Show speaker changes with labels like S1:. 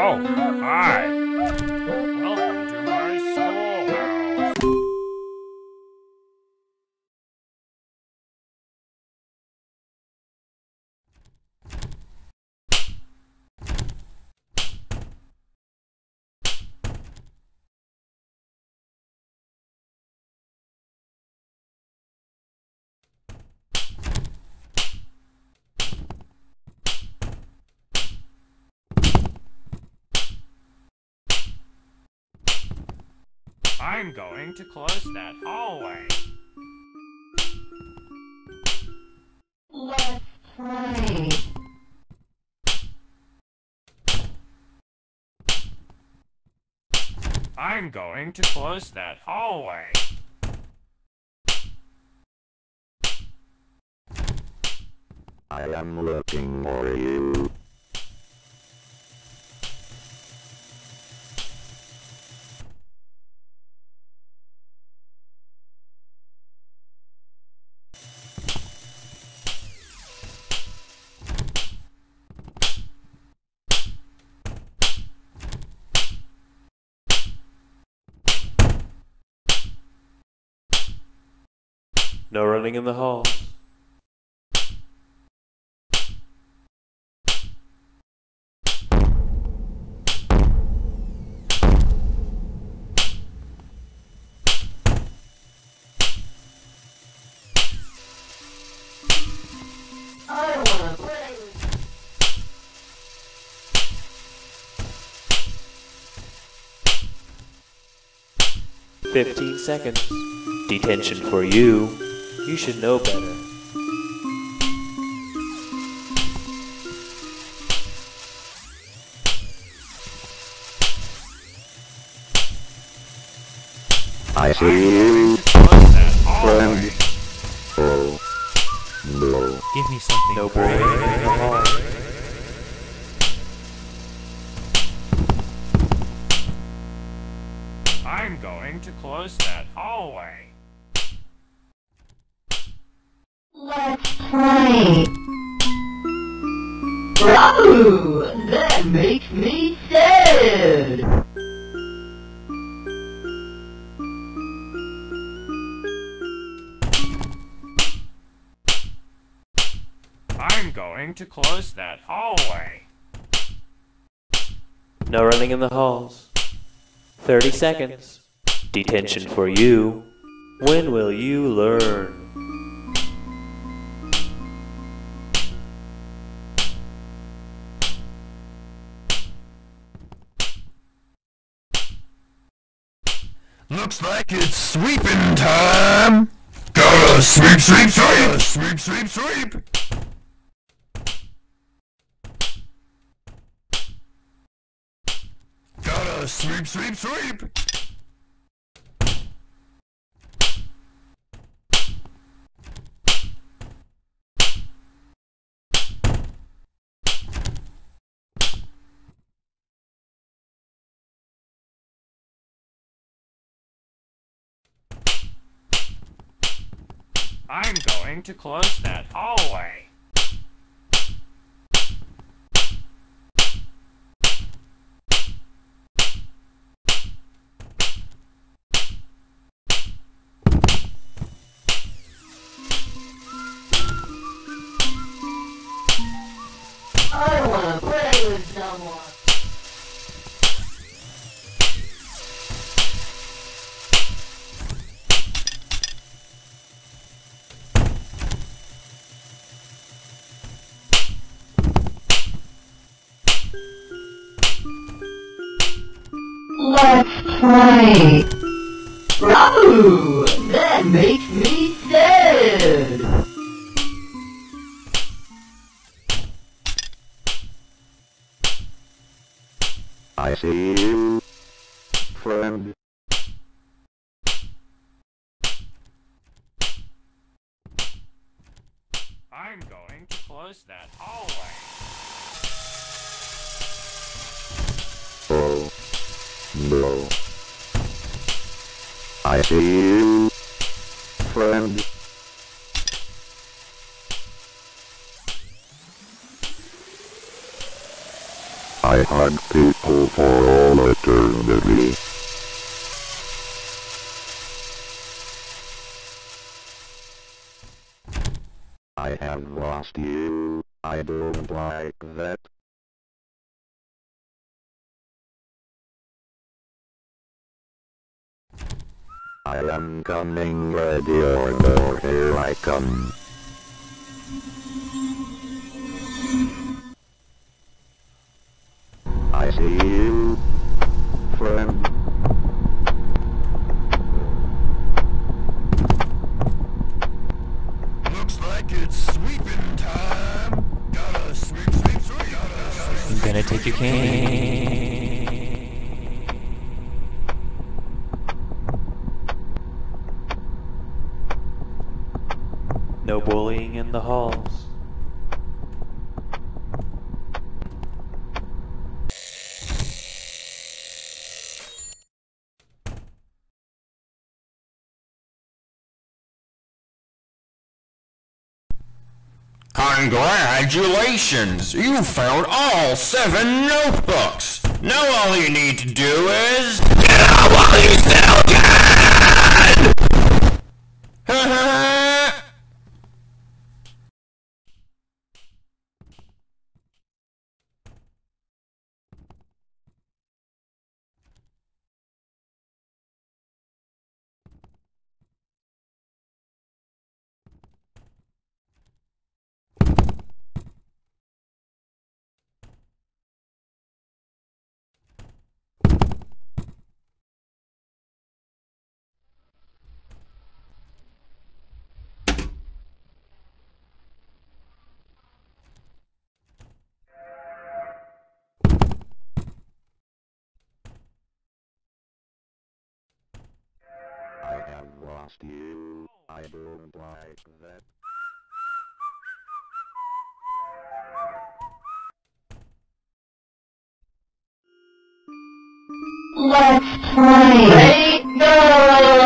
S1: Oh, hi. I'm going to close that hallway.
S2: Let's play.
S1: I'm going to close that hallway.
S3: I am looking for you.
S4: No running in the
S2: hall.
S4: Fifteen seconds. Detention for you. You should know better.
S3: I see you,
S1: Close that hallway.
S3: friend. Oh, no.
S5: Give me something
S4: No
S5: great.
S4: break in the hall.
S1: I'm going to close that hallway.
S2: Play. Bravo! That makes me sad.
S1: I'm going to close that hallway.
S4: No running in the halls. Thirty seconds. Detention for you. When will you learn?
S6: Looks like it's sweeping time. Gotta sweep, sweep, sweep, sweep, sweep, sweep. Gotta sweep, sweep, sweep.
S1: I'm going to close that hallway.
S2: I wanna play with someone. Let's play. Bravo! That makes me sad.
S3: I see you, friend.
S1: I'm going to close that hallway.
S3: Oh, I see you, friend. I hug people for all eternity. I have lost you. I don't like that. I am coming ready or more here I come. I see you, friend.
S6: Looks like it's sweeping time. Gotta sweep, sweep, sweep. Gotta sweep.
S4: I'm gonna take your cane. No bullying in the halls.
S7: Congratulations! You found all seven notebooks! Now all you need to do is... Get out while you still can!
S3: Have you. I don't like that.
S2: Let's play. Ready? Go!